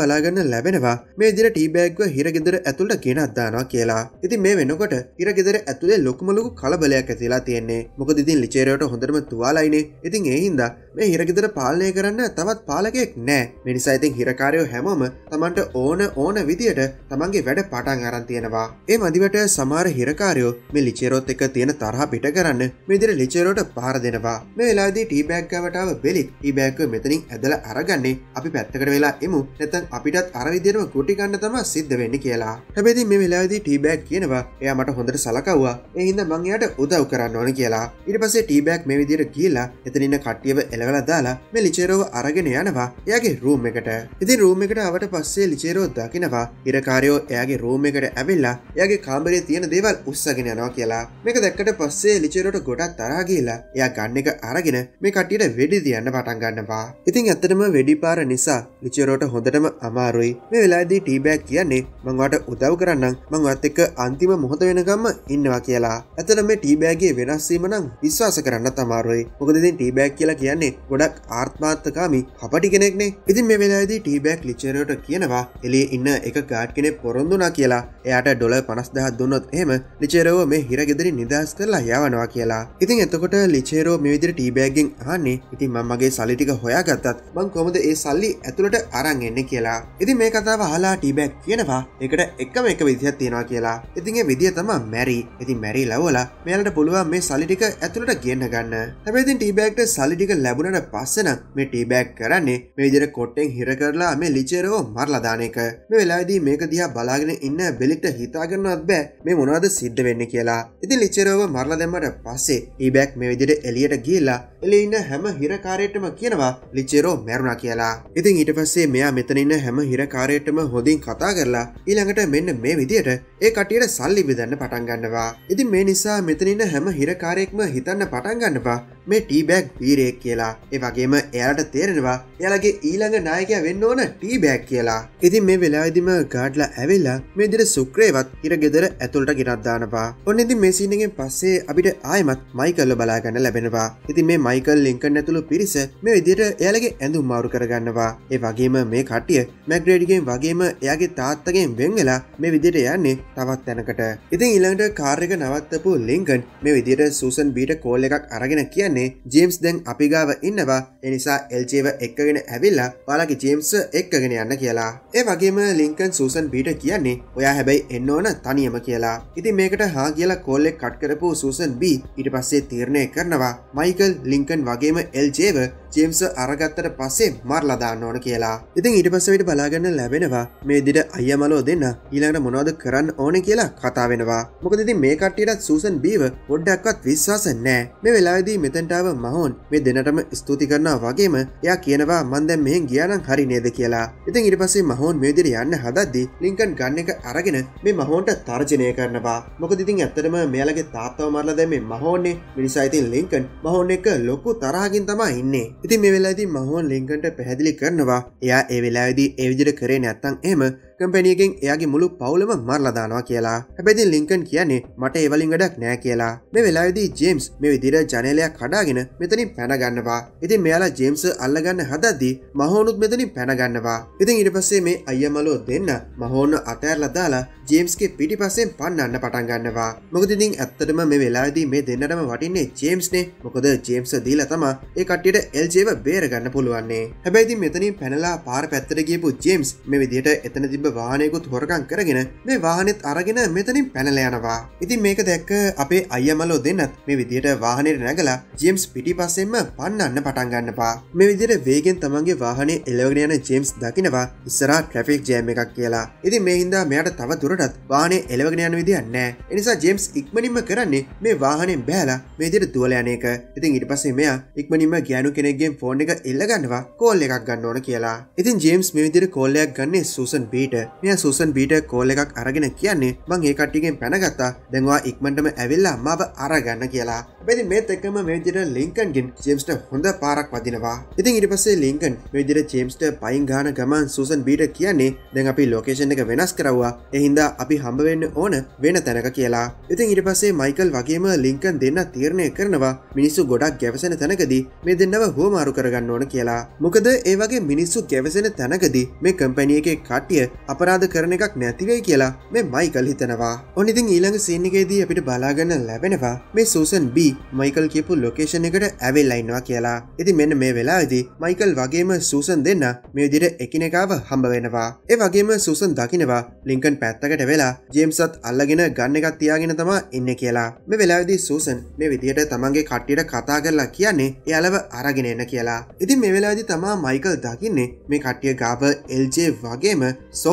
බලාගන්න ලැබෙනවා මේ දිර ටීබෑග්ව හිරගෙදර ඇතුළට ගෙනත්දානවා කියලා. ඉතින් මේ වෙනකොට හිරගෙදර ඇතුළේ ලොකුමලුකු කලබලයක් ඇතිලා තියෙන්නේ. මොකද ඉතින් ලිචේරයට හොඳරම තුවාලයිනේ. ඉතින් එහින්දා මේ හිරගෙදර පාලනය කරන්න තවත් පාලකෙක් නෑ. මිනිසා ඉතින් හිරකාරයෝ හැමෝම තමන්ට ඕන ඕන විදියට තමන්ගේ වැඩ පටන් අරන් තියෙනවා. ඒ මදිවට සමාර හිරකාරයෝ මේ ලිචේරෝත් එක තියෙන තරහ පිට කරන්න මෙදිර ලිචේරෝට පාර දෙනවා. මේ වෙලාදී ටීබෑක්ගවටාව බෙලික් ඊබෑක්ක මෙතනින් ඇදල අරගන්නේ අපි පැත්තකට වෙලා එමු. නැතන් අපිටත් අරවිදිරම කුටිගන්න තම සිද්ධ වෙන්න කියලා. හැබැදි මේ වෙලාදී ටීබෑක් කියනවා එයා මට හොඳට සලකවවා. එහින්ද මංයට උදව් කරන්න ඕන කියලා. ඉට පසේ ටීබෑක් මේ විදිර කියලා එතනින්න කට්ටියව එලවල දාලා මේ ලිචේරෝව අරගෙන යනවා එයාගේ රූම් එකට. ඉතින් රූම් එකට අවට පස්සේ ලිචේරෝ දකිනවා ඉරකාරයෝ එයාගේ රූම් එකට ඇවිල්ලා එයාගේ කාම්බරේ තියෙන දේවල් උත්සගෙන යනවා කියලා. මේක දැක්කට පස්සේ ලිචේරෝට ගොඩක් තරාගේලා එයා ගන්න එක අරගෙන මේ කටියට වෙඩි දියන්න පටන් ගන්නවා. ඉතින් ඇත්තටම වෙඩිපාර නිසා ලිචේරෝට හොඳටම අමාරුයි. මේ වෙලාදී ටීබෑක් කියන්නේ මංවට උදව් කරන්නම් මංවත් එක්ක අන්තිම මොහොත වෙනගම්ම ඉන්නවා කියලා. ඇතන මේ ටීබෑගේ වෙනස්වීම නම් විශ්වාස කරන්න තමාරුයි මොකදතින් ටීබෑක් කියලා කියන්නේ ගොඩක් ආර්ත්මාර්ථකාමි කපටි කෙනෙක්නේ ඉතින් මේ වෙලාදී ටීබෑක් ලිචරයට කියනවා එලිය ඉන්න එක ගාඩ් කෙනෙ පොරොන්දුනා කියලා. එයාට ඩොල පනස්දහත් දුන්නොත් එම ලිචේරව මේ හිරගෙදරි නිදහස් කරලා යවනවා කියලා. ඉතින් එතකොට ලිචේරෝ මේ විදිර ටීබෑගෙන් ආන්නේ ඉතින් මමගේ සල්ලිටික හොයාගත්තත් මං කොමද ඒ සල්ලි ඇතුළට අරන් එන්න කියලා? ඉතින් මේ කතාව හලා ටීබැක් කියනවා එකට එකම එක විදිහත් තියෙනවා කියලා. ඉතින්ගේ විදිහ තම මැරි. ඉතින් මැරි ලවලා මෙයාලට පුළුවන් මේ සල්ලිටික ඇතුළට කියන්න ගන්න. හැබැතින් ටීබෑක්ට සල්ලිටික ලැබුණට පස්සන මේ ටීබෑක් කරන්නේ මේ විදිර කොට්ටෙන් හිර කරලා මේ ලිචේරෝ මරලදානක මේ වෙලාදී මේක දිහා බලාගෙන ඉන්න බෙලික්ට හිතාගන්නවත් බෑ. මේ මොනවද සිද්ධ වෙන්න කියලා. ඉතින් ලිචරෝව මරලා දැම්මට පස්සේ ඊබැක් මේ විදිට එලියට ගිල්ලා එලි ඉන්න හැම හිරකාරයටම කියනවා ලිචේරෝ මැරුණා කියලා. ඉතින් ඊට පස්සේ මෙයා මෙතනන්න හැම හිරකාරයටම හොඳින් කතා කරලා ඊළඟට මෙන්න මේ විදියට ඒ කටියට සල්ලි බිදන්න පටන් ගන්නවා. ඉතින් මේ නිසා මෙතනන්න හැම හිරකාරයෙක්ම හිතන්න පටන් ගන්නවා මේ ටීබැක් වීරයෙක් කියලා. ඒ වගේම එයාට තේරෙනවා එයාලගේ ඊළඟ නායකය වෙන්න ඕන ටීබැක් කියලා. ඉතින් මේ වෙලාවිදිම ගාඩ්ලා ඇවිල්ලා මේ දිර සුක්‍රේවත් හිර ගෙදර ඇතුළට ගෙනත්දානවා ඔන්න ඉතින් මේ සිනගෙන් පස්සේ අපිට ආයමත් මයිකල්ල බලාගන්න ලැබෙනවා. ඉතින් මේ මයිකල් ලිංකන් ඇතුළු පිරිස මේ විදියට එයාලගේ ඇඳුම් මාරු කරගන්නවා. ඒ වගේම මේ කට්ටිය මැග්‍රේඩිගෙන් වගේම එයාගේ තාත්තගෙන් වෙංවෙලා මේ විදියට යන්නේ තවත් තැනකට ඉතින් ඉළඟට කාර්යක නවත්තපු ලිංකන් මේ විදියට සූසන් බීට කෝල් එකක් අරගෙන කියන්න කියන්නේ ජේම්ස් දැන් අපි ගාව ඉන්නවා. එනිසා එල්ජේව එක්කගෙන ඇවිල්ලා ඔයාලගේ ජේම්ස් එක්කගෙන යන්න කියලා. ඒ වගේම ලිංකන් සූසන් බීට කියන්නේ ඔයා හැබැයි එන්න ඕන තනියම කියලා. ඉතින් මේකට හා කියලා කෝල්ලෙක් කට් කරපු සූසන් බී ඊට පස්සේ තීරණය කරනවා. මයිකල් ලිංකන් වගේම එල්ජේව ජේම්ස් අරගත්තට පස්සේ මර්ලදාන්න ඕන කියලා. ඉතින් ඊට පස්සවිට බලාගන්න ලැබෙනවා මේ දිට අයමලෝ දෙන්න ඊළඟට මොනවද කරන්න ඕන කියලා කතා වෙනවා. මොකද ඉතින් මේ කට්ටියටත් සූසන් බීව පොඩ්ඩක්වත් විශ්වාස නෑ මේ වෙලාදී මෙතැන්ටාව මහෝන් මේ දෙනටම ස්තුති කරනවා වගේම එයා කියනවා මන්දැම් මෙහෙන් ගියානම් හරි නේද කියලා. ඉතින් ඉට පස්සේ මහෝන් මේදිර යන්න හදද්දි ලිංකන් ගන්න එක අරගෙන මේ මහෝන්ට තර්ජනය කරනවා. මොකද ඉතින් ඇත්තටම මෙයාලගේ තාත්තව මරලා දැම මහෝන්නේ. මිනිසායිතින් ලිංකන් මහෝන් එක ලොකු තරහකින් තමා ඉන්නේ. ඉතින් මේ වෙලාදී මහෝන් ලිංකන්ට පැහැදිලි කරනවා. එයා ඒ වෙලාදී ඒවිදිර කරේ නැත්තං එම කම්පැනියගෙන් එයාගේ මුළු පවුලම මරලදානවා කියලා. හැබැදි ලිංකන් කියන්නේ මට ඒවලින් වැඩක් නෑ කියලා. මේ වෙලාවිදී ජේම්ස් මේ විදිර ජනලයක් කඩාගෙන මෙතනින් පැනගන්නවා ඉතින් මෙයාලා ජේම්ස් අල්ලගන්න හදද්දී මහෝනුත් මෙතනින් පැනගන්නවා ඉතින් ඉට පස්සේ මේ අයමලෝ දෙන්න මහෝන්න අතෑරල දාලා ජේම්ස්ගේ පිටි පස්සෙන් පන්නන්න පටන් ගන්නවා. මොකතිතින් ඇත්තටම මේ වෙලාදී මේ දෙන්නටම වටින්නේ ජේම්ස්නේ. මොකද ජේම්ස් දීල තම ඒ කට්ටියට එල්ජේව බේරගන්න පුළුවන්නේ. හැබැයිති මෙතනින් පැනලා පාර පැත්තර ගියපු ජේම්ස් මේ විදියට එතන තිබ වානයකුත් හොරකං කරගෙන මේ වාහනෙත් අරගෙන මෙතනින් පැනල යනවා. ඉතින් මේක දැක්ක අපේ අයමලෝ දෙන්නත් මේ විදියට වාහනයට නැගලා ජේම්ස් පිටි පස්සෙන්ම පන්නන්න පටන් ගන්නපා මේ විදිර වේගෙන් තමන්ගේ වාහනේ එලවගෙන යන ජේම්ස් දකිනවා ඉස්සරා ට්‍රෆික් ජෑම එකක් කියලා. ඉතින් මේ හින්දා මෙයට තව දුරටත් වානේ එලවගෙන යන විදිිය නෑ එනිසා ජේම්ස් ඉක්මනින්ම කරන්නේ මේ වාහනෙන් බෑලා මේදිර දුවල යනක ඉතින් ඉට පස්සේ මෙයා ඉක්මනින්ම ගෑනු කෙනෙක්ගේ ෆෝන් එක එල්ලගන්නවා කෝල් එකක් ගන්න ඕන කියලා. ඉතින් ජේම්ස් මේ විදිර කෝල්ලයක් ගන්නේ සූසන් බීට. මෙය සූසන් බීට කෝල් එකක් අරගෙන කියන්නේ මං ඒ කට්ටිගෙන් පැනගත්තා. දැන්වා ඉක්මටම ඇවිල්ලා මව අරගන්න කියලා. බැදි මේත් එක්කම මේදිර ලිංකන්ගෙන් ජේම්ස්ට හොඳ පාරක් වදිනවා. ඉතින් ඉට පස්සේ ලිංකන් මේදිර ජේම්ස්ට පයින් ගාන ගමන් සූසන් බීට කියන්නේ දැන් අපි ලෝකේෂන් එක වෙනස් කරවා එහින්දා අපි හම්බවෙන්න ඕන වෙන තැනක කියලා. ඉතින් ඉට පස්සේ මයිකල් වගේම ලිංකන් දෙන්න තීරණය කරනවා මිනිස්සු ගොඩක් ගැවසෙන තැනකදී මේ දෙන්නව හෝමාරු කරගන්න ඕන කියලා. මොකද ඒ වගේ මිනිස්සු ගැවසෙන තැනකදී මේ කම්පැනියගේ කට්ටිය අපරාධ කරන එකක් නැතිවෙයි කියලා මේ මයිකල් හිතනවා. ඔනිතින් ඊළඟ සීනිකේදී අපිට බලාගන්න ලැබෙනවා මේ සූසන් B මයිකල් කියපු ලොකේෂන් එකට ඇවෙල්ලයින්නවා කියලා. ඉති මෙන්න මේ වෙලාදි මයිකල් වගේම සූසන් දෙන්න මේ දිර එකිනෙකාව හම්බ වෙනවා. ඒ වගේම සූසන් දකිනවා ලිංකන් පැත්තකට වෙලා ජේම්සත් අල්ලගෙන ගන්න එකත් තියාගෙන තමා ඉන්න කියලා. මේ වෙලාවිදි සූසන් මේ විදියට තමන්ගේ කට්ටියට කතා කරලා කියන්නේ එයාලව අරගෙන එන්න කියලා. ඉතින් මේ වෙලාදි තමා මයිකල් දකින්නේ මේ කට්ටිය ගාව එල්ජේ වගේම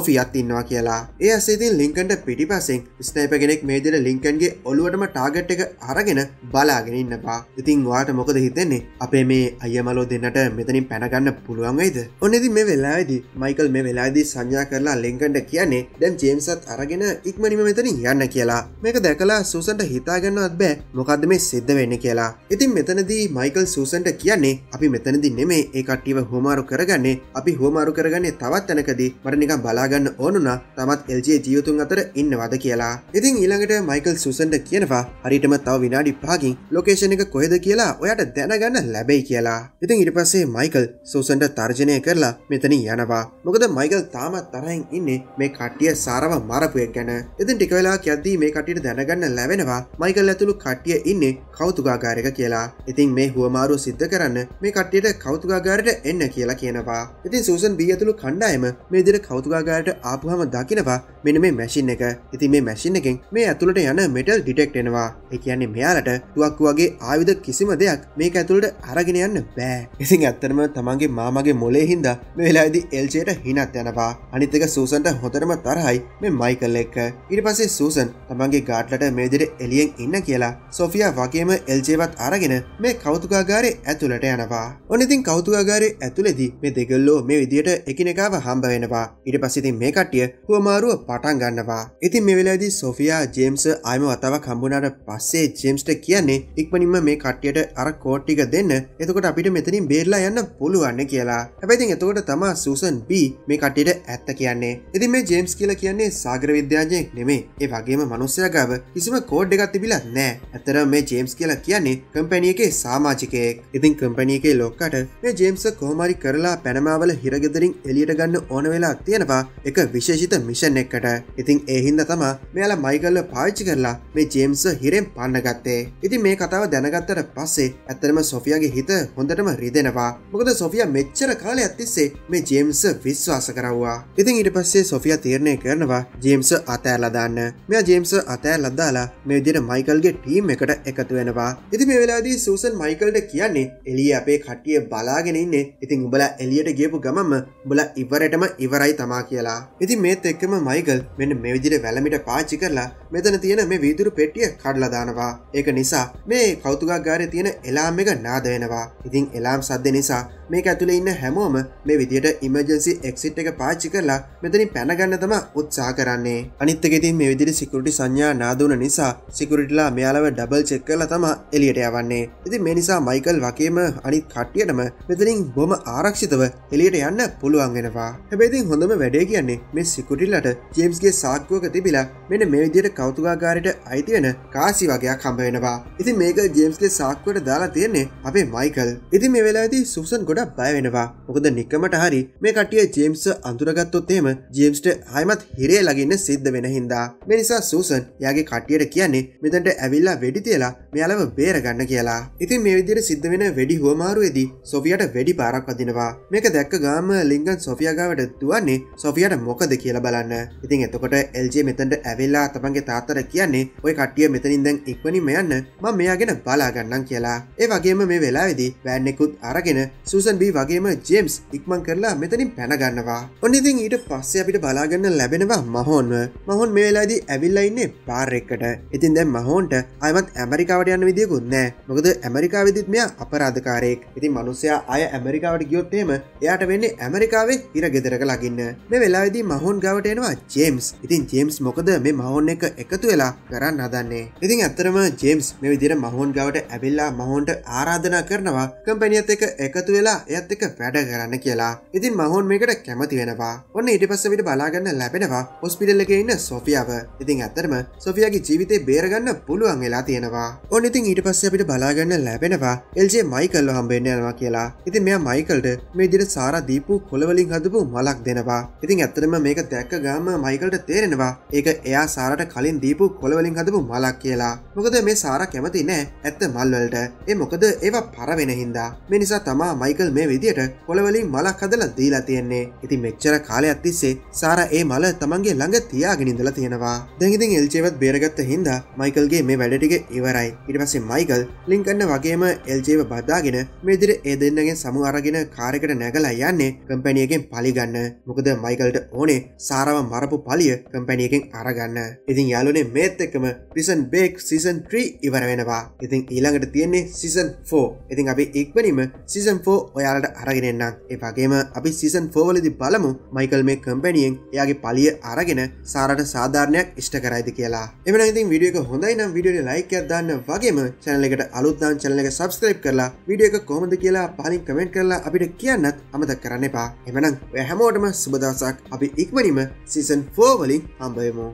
සොෆියත් ඉන්නවා කියලා. ඒ අසේතින් ලිංකන්ට පිටිපසෙන් ස්නයිප කෙනෙක් මේදිර ලිංකන්ගේ ඔලුවටම ටාගට් එක අරගෙන බලාගෙන ඉන්නවා ඉතින් වාට මොකද හිතෙන්නේ? අපේ මේ අයමලෝ දෙන්නට මෙතනින් පැනගන්න පුළුවන්ගයිද ඔන්නදි මේ වෙලාදි මයිකල් මේ වෙලාදී සංඥා කරලා ලිංකන්ට කියන්නේ දැන් ජේම්සත් අරගෙන ඉක්මනිම මෙතනින් යන්න කියලා. මේක දැකලා සූසන්ට හිතාගන්නවත් බෑ. මොකක්ද මේ සිද්ධ වෙන්න කියලා. ඉතින් මෙතනදී මයිකල් සූසන්ට කියන්නේ අපි මෙතනදි නෙමේ ඒ කට්ටිව හෝමාරු කරගන්නේ. අපි හෝමාරු කරගන්නේ තවත් තැනකදී. මට නිකම් බලාගන්න ඕනුනා තමත් එල්ජේ ජීවතුන් අතර ඉන්නවද කියලා. ඉතින් ඊළඟට මයිකල් සුසන්ට කියනවා හරිටම තව විනාඩි පාගින් ලොකේෂණ එක කොහෙද කියලා ඔයට දැනගන්න ලැබෙයි කියලා. ඉතින් ඉට පස්සේ මයිකල් සූසන්ට තර්ජනය කරලා මෙතන යනවා. මොකද මයිකල් තාමත් තරයින් ඉන්නේ මේ කට්ටිය සාරව මරපුයක් ගැන. ඉතින් ටිකවෙලා ඇද්දී මේ කටියට දැනගන්න ලැබෙනවා මයිකල් ඇතුළු කට්ටිය ඉන්නේ කෞතුකාගාරක කියලා. ඉතින් මේ හුවමාරුව සිද්ධ කරන්න මේ කට්ටියට කෞතුකාගාරයට එන්න කියලා කියනවා. ඉතින් සූසන් බී ඇතුළු කණ්ඩායම මේ දිර කෞතුකාගාරයට ආපුහම දකිනවා මෙන මේ මැසින් එක. ඉතින් මේ මැසින් එකෙන් මේ ඇතුළට යන මෙටල් ඩිටෙක්් එනවා එකන්නේ මෙයාලට තුවක්කු වගේ ආයුධ කිසිම දෙයක් මේක ඇතුළට අරගෙන යන්න බෑ. ඉසින් ඇත්තරම තමන්ගේ මාමගේ මොලේ හින්ද මේ වෙලාදි එල්චේට හිනත් යනවා. අනිතක සූසන්ට හොතරම තරහයි මේ මයිකල් එක්ක. ඉට පසේ සූසන් තමන්ගේ ගාටලට මේදිර එලියෙන් ඉන්න කියලා සොෆිය වගේම එල්ජේවත් අරගෙන මේ කෞතුකාගාරය ඇතුළට යනවා. ඔනඉතින් කෞතුකාගාරය ඇතුළෙදි මේ දෙගල්ලෝ මේ විදියට එකනෙකාව හම්බ වෙනවා. ඉට පසිතින් මේ කට්ටිය හුවමාරුව පටන් ගන්නවා. ඉතින් මේ වෙලාදි සොෆියා ජේම්ස් අයම වතාව කම්බුණට පස්සේ ජේම්ස්ට කියන්නේ ඉක්මනින්ම මේ කට්ටියට අර කෝට්ටික දෙන්න. එතකොට අපිට මෙතනින් බේරලා යන්න පුළුවන්න කියලා. හැබැයිතින් එතකොට තමා සූසන් B මේ කට්ටියට ඇත්ත කියන්නේ. ඉතින් මේ ජේම්ස් කියලා කියන්නේ සාගර විද්‍යාජයෙක් නෙමේ ඒ වගේම මනුස්සයගාව කිසිම කෝඩ් එකත් තිබිලත් නෑ ඇතර මේ ජේම්ස් කියලා කියන්නේ කම්පැනියගේ සාමාජිකයෙක්. ඉතින් කම්පැනියගේ ලොක්කට මේ ජේම්ස කෝමරි කරලා පැනමාවල හිරගෙදරින් එලියට ගන්න ඕන වෙලා තියෙනවා. එක විශේෂිත මිෂන් එක්කට ඉතින් ඒහින්ද තම මෙයාලා මයිකල්ල පාච්චි කරලා මේ ජේම්ස හිරෙන් පන්න ගත්තේ. ඉතින් මේ කතාව දැනගත්තට පස්සේ ඇත්තරම සොෆියගේ හිත හොඳටම රිදෙනවා. මොකද සොෆිය මෙච්චර කාලය ඇත්තිස්සේ මේ ජේම්ස විශ්වාස කරවා ඉතින් ඉට පස්සේ සොෆිය තීරණය කරනවා ජේම්ස අතෑල්ලදාන්න මෙයා ජේම්ස අතෑල් ලද්දාලා මේ විදියට මයිකල්ගේ ටීම් එකට එකතු වෙනවා. ඉති මේ වෙලාදී සූසන් මයිකල්ට කියන්නේ එලිය අපේ කට්ටිය බලාගෙන ඉන්නේ. ඉතින් උබල එලියට ගියපු ගමම බල ඉවරටම ඉවරයි තමා කියලා. ඉතින් මේත් එක්කම මයිකල් මෙන්න මේ විදිහට වැලමිට පාච්චි කරලා මෙතන තියෙන මේ වීදුරු පෙට්ටිය කඩලා දානවා. ඒක නිසා මේ කෞතුකාගාරය තියෙන එලාම් එක නාද වෙනවා. ඉතින් එලාම් සද්ද නිසා මේ ඇතුළේ ඉන්න හැමෝම මේ විදියට ඉමජන්සි එක්සිට් එක පාච්චි කරලා මෙතනින් පැනගන්න තම උත්සා කරන්නේ. අනිත්තගෙතින් මේ විදිරි සිකුරටි සංඥා නාදුන නිසා සිකුරිටලා මෙයාලව ඩබල් චෙක් කරලා තම එලියට යවන්නේ. ඉති මේ නිසා මයිකල් වගේම අනිත් කට්ටියටම මෙතනින් බොම ආරක්ෂිතව එලියට යන්න පුළුවන් වෙනවා. හැබැයිතින් හොඳම වැඩේ කියන්නේ මේ සිකුටිල්ලට ජේම්ස්ගේ සාක්කුවක තිබිලා මෙන්න මේ විදියට කෞතුකාගාරයට අයිති වෙන කාසි වගේයක් හම්බ වෙනවා. ඉතින් මේක ජේම්ස්ගේ සාක්කුවට දාලා තියෙන්නේ අපේ මයිකල් ඉතින් මේ වෙලාදී සුසන් ගොඩක් බය වෙනවා. මොකද නික්කමට හරි මේ කටිය ජේම්ස් අඳුරගත්තොත් එහෙම ජේම්ස්ට හයමත් හිරේ ලගින්න සිද්ධ වෙන හින්දා. මේ නිසා සූසන් යාගේ කටියට කියන්නේ මෙතට ඇවිල්ලා වෙඩි තියලා මෙයාලව බේරගන්න කියලා. ඉතින් මේ විදියට සිද්ධ වෙන වැඩි හුවමාරුවේදී සොෆියට වැඩි පාරක් වදිනවා. මේක දැක්ක ගාම ලිංගන් සොෆියගාවට දුවන්නේ සොෆියට මොකද කියලා බලන්න. ඉතින් එතකොට එල්ජේ මෙතට ඇවෙල්ලා තමන්ගේ තාත්තර කියන්නේ ඔය කටිය මෙතනින් දැන් ඉක්වනින් යන්න. ම මෙයාගෙන බලාගන්නම් කියලා. ඒ වගේම මේ වෙලාවෙදි වැෑන්නෙකුත් අරගෙන සූසන් බී වගේම ජේම්ස් ඉක්මන් කරලා මෙතනින් පැනගන්නවා ඔන්න ඉතින් ඊට පස්සේ අපිට බලාගන්න ලැබෙනවා මහෝන්ව මහොන් මේ වෙලාදී ඇවිල්ලා ඉන්නේ පාරෙක්කට ඉතින් දැන් මහෝන්ට අයමත් ඇමරිකාවට යන්න විදිියකුත් නෑ මොකද ඇමරිකාවිදිත් මෙයා අපරාධකාරයෙක්. ඉතින් මනුස්සයා අය ඇමරිකාවට ගියොත්තේම එයාට වෙන්නේ ඇමරිකාවේ හිර ගෙදරක ලගින්න මේ වෙලාවෙදී මහෝන් ගවට එනවා ජේම්ස්. ඉතින් ජේම්ස් මොකද මේ මහෝන් එක එකතු වෙලා කරන්න හදන්නේ? ඉතින් ඇත්තරම ජේම්ස් මේ විදිර මහෝන් ගවට ඇවිල්ලා මහෝන්ට ආරාධනා කරනවා. කම්පැනියත් එක එකතු වෙලා එයත් එක වැඩ කරන්න කියලා. ඉතින් මහෝන් මේකට කැමති වෙනවා. ඔන්න ඉට පස්ස විට බලාගන්න ලැබෙනවා ඔස්පිටල්ල එක ඉන්න සොෆියාව. ඉතින් ඇත්තරම සොෆියගේ ජීවිතේ බේරගන්න පුළුවන් වෙලා තියෙනවා. ඔන්න ඉතින් ඊට පස්ස අපිට බලාගන්න ලැබෙනවා එල්ජේ මයිකල්ල හම්බෙන්න යනවා කියලා. ඉතින් මෙයා මයිකල්ට මේ දිර සාර දීපු කොළවලින් හදපු මලක් දෙනවා. ඉතින් ඇත්තරම මේක දැක්ක ගාම මයිකල්ට තේරෙනවා ඒක එයා සාරට කලින් දීපු කොළවලින් හදපු මලක් කියලා. මොකද මේ සාර කැමති නෑ ඇත්ත මල්වලට ඒ මොකද ඒවා පරවෙන හින්දා. මේ නිසා තමා මයිකල් මේ විදියට කොළවලින් මලක් හදලා දීලා තියෙන්නේ. ඉතින් මෙච්චර කාලයක් තිස්සේ සාර ඒ මල තමන්ගේ ළඟ තියාගෙනින්දලා තියෙනවා. දැඟිතින් එල්චේවත් බේරගත්ත හින්දා මයිකල්ගේ මේ වැඩටික ඉවරයි. ඉට පස්සේ මයිකල් ලිංකන්න වගේම එල්ජේව බදාගෙන මේදිර ඒ දෙන්නගෙන් සමු අරගෙන කාරකට නැගලා යන්නේ කම්පැනියගෙන් පලිගන්න මොකද මයිකල්ට ඕනේ සාරව මරපු පලිය කම්පැනියගෙන් අරගන්න. ඉතින් යාලුනේ මේත් එක්කම පිසන් බේක් සිසන් ත්‍රී ඉවර වෙනවා. ඉතින් ඊළඟට තියෙන්නේ සිසන් ෆෝ ඉතින් අපි ඉක්මනිම සිසන් ෆෝ ඔයාලට අරගෙනන්නම් ඒ වගේම අපි සිසන් ෆෝවලදි බලමු මයිකල් මේ කම්පැනියෙන් එයාගේ පලිය අරගෙන සාරට සාධාරණයක් ඉෂ්ට කරයිද කියලා. එමන ඉතින් විඩියක හොඳයි නම් විඩියෝ ලයිකයක් දාන්න. වගේම චැනලෙකට අලුත්දාන් චැනල එක සබස්ක්‍රයිබ් කරලා විඩියක කොමද කියලා පලින් කමෙන්ට් කරලා අපිට කියන්නත් අමතක් කරන්න එපා. එමනම් ඔය හැමෝටම සුබදසක් අපි ඉක්මනිම සිසන් ෆෝවලින් හම්බයමෝ